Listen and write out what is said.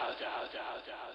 da da da da